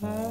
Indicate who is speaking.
Speaker 1: Bye.